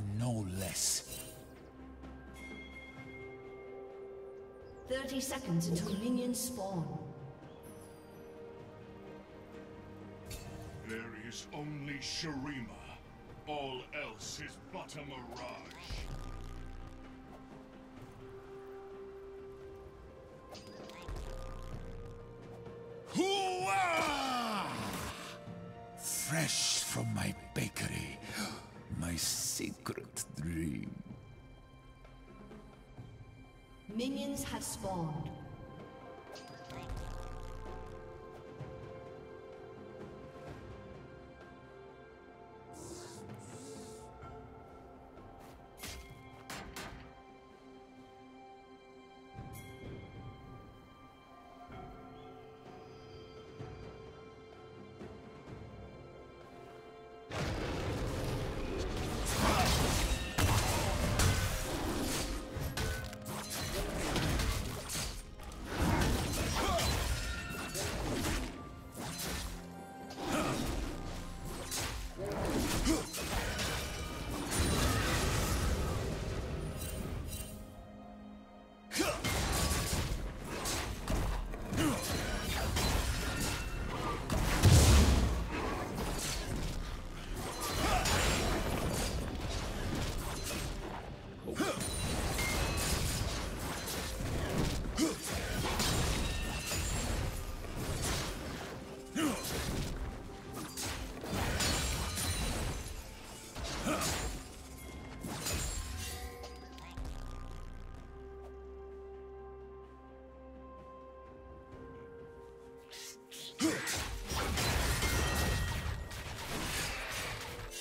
and no less. 30 seconds until minions spawn. There is only Shurima. All else is but a mirage.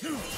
Two.